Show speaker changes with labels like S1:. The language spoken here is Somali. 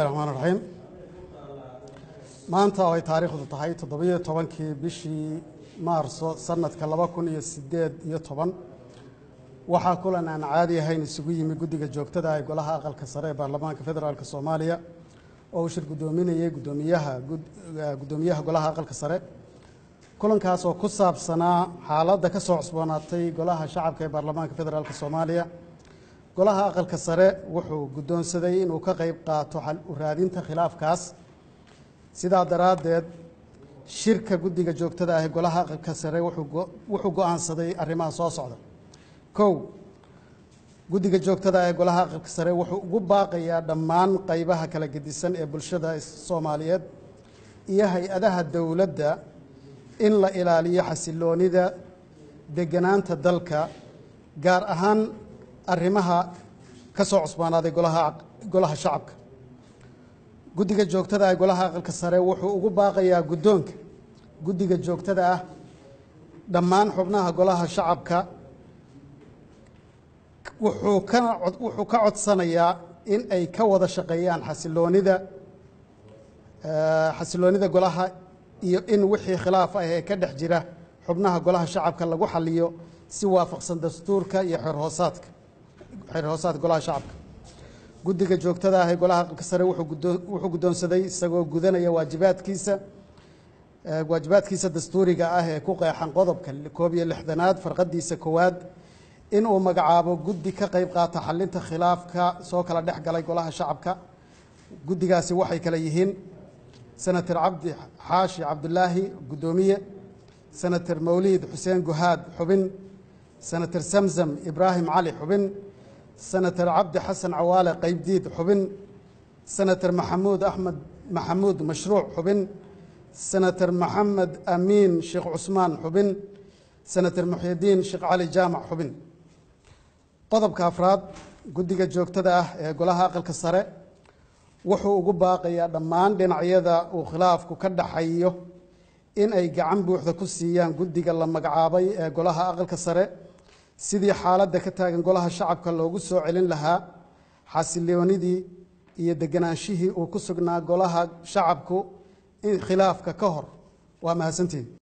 S1: raxmaan raxiim maanta oo ay taariikhdu tahay toddobiyo tobankii bishii maarso sanadka laba kun iyo sideed iyo toban. Waxaa kulan aan caadi ahayn isugu yimi guddiga joogtada ee golaha aqalka sare ee baarlamaanka federaalk soomaaliya oo uu shir guddoominayay guddoomiyaha golaha aqalka sare. Kulankaas oo ku saabsanaa xaaladda ka soo cusboonaatay golaha shacabka ee baarlamaanka federaalk soomaaliya golaha aqalka sare wuxuu guddoonsaday inuu ka qayb qaato xal u raadinta khilaafkaas. Sidaa daraaddeed shirka guddiga joogtada ah ee golaha aqalka sare wuxuu go'aansaday arrimaha soo socda. Kow guddiga joogtada ah ee golaha aqalka sare wuxuu ugu baaqayaa dhammaan qaybaha kala gedisan ee bulshada soomaaliyeed iyo hay'adaha dowladda in la ilaaliyo xasiloonida deganaanta dalka gaar ahaan arrimaha ka soo cusbaanaaday golaha golaha shacabka. Guddiga joogtada ah golaha aqalka sare wuxuu ugu baaqayaa guddoonka. Guddiga joogtada ah dhammaan xubnaha golaha shacabka wuxuu ka wuxuu ka codsanayaa in ay ka wada shaqeeyaan xasiloonida xasiloonida golaha iyo in wixii khilaaf ah ee ka dhex jira xubnaha golaha shacabka lagu xaliyo si waafaqsan dastuurka iyo xeerhoosaadka xeerhoosaadka golaha shacabka? Guddiga joogtada ah ee golaha aqalka sare wuxuu guddoonsaday isagoo gudanaya waajibaadkiisa waajibaadkiisa dastuuriga ah ee ku qeexan qodobka koob iyo lixdanaad farqadiisa koowaad in uu magacaabo guddi ka qayb qaata xalinta khilaafka soo kala dhex galay golaha shacabka. Guddigaasi waxay kale yihiin senator cabdi xaashi cabdulaahi guddoomiye senator mawliid xuseen guhaad xubin senator samsam ibraahim cali xubin senator cabdi xasan cawaale qaybdiid xubin. Senator maxamuud axmed maxamuud mashruuc xubin. Senator maxamed amiin sheekh cusmaan xubin. Senator muxyidiin sheekh cali jaamac xubin. Qodobka afraad guddiga joogtada ah ee golaha aqalka sare wuxuu ugu baaqayaa dhammaan dhinacyada uu khilaafku ka dhaxayo in ay gacan buuxda ku siiyaan guddiga la magacaabay ee golaha aqalka sare sidii xaaladda ka taagan golaha shacabka loogu soo celin lahaa xasiloonidii iyo deganaanshihii uu ku sugnaa golaha shacabku in khilaafka ka hor waa mahadsantihin